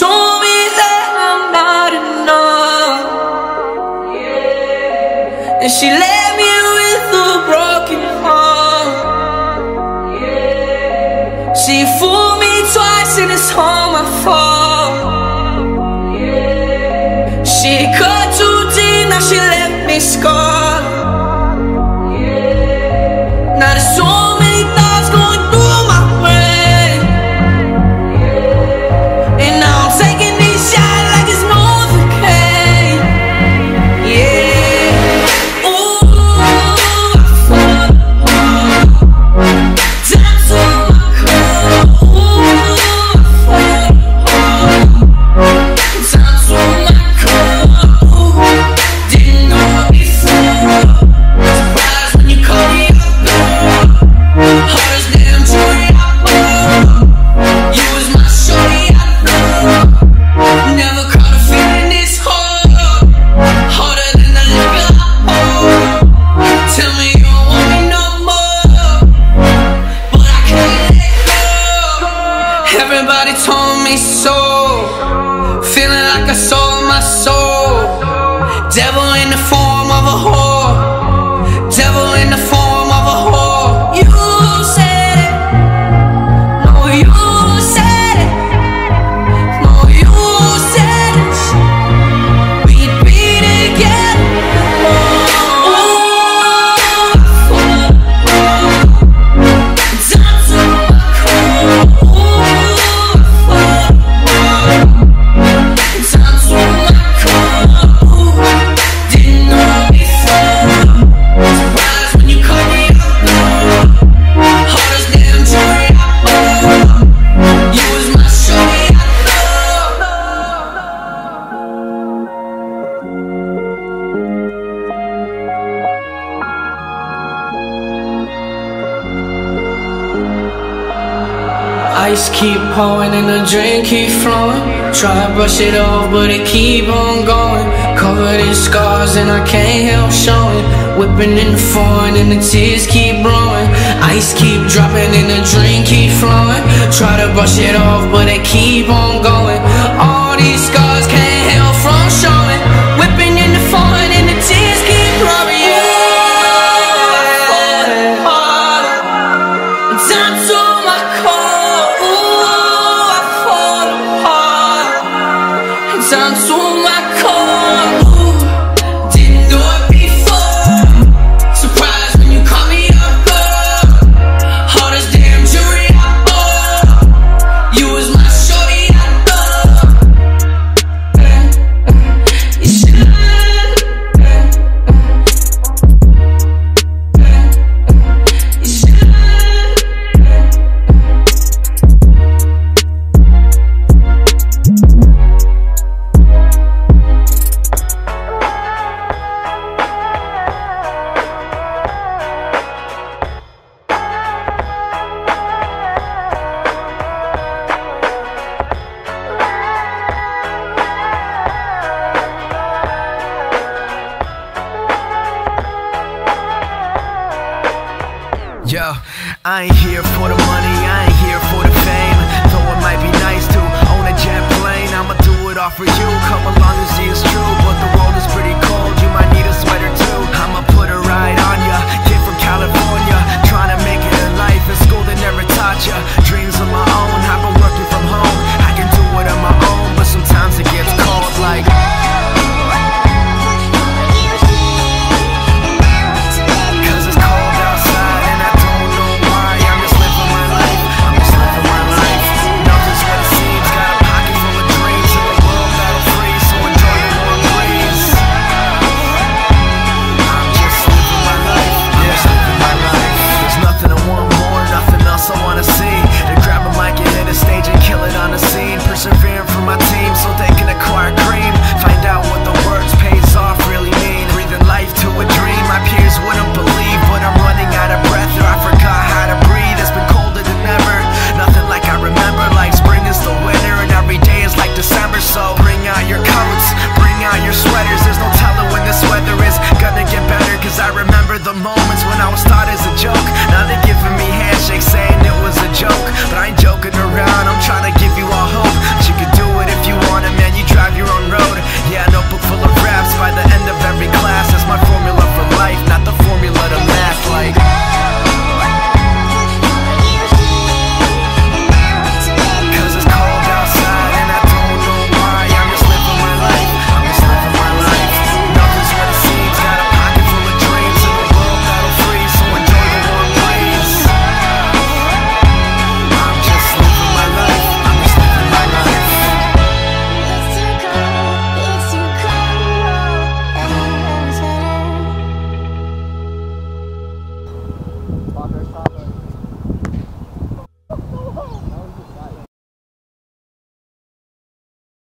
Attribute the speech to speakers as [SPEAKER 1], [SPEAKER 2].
[SPEAKER 1] told me that I'm not enough. Yeah. And she left me with a broken heart. Yeah. She fooled me twice and it's all my fault. She cut too deep, now she left me scarred. Ice keep pouring and the drink keep flowing. Try to brush it off, but it keep on going. Covered in scars and I can't help showing. Whipping in the foreign and the tears keep blowing. Ice keep dropping and the drink keep flowing. Try to brush it off, but it keep on going. All these scars can't help from showing. Whipping in the foreign and the tears keep blowing. Yeah. To my core, Oh,
[SPEAKER 2] Yo, I ain't here for the money, I ain't here for the fame. Though it might be nice to own a jet plane, I'ma do it all for you. Come along and see it's true, but the world is pretty cold. You might need a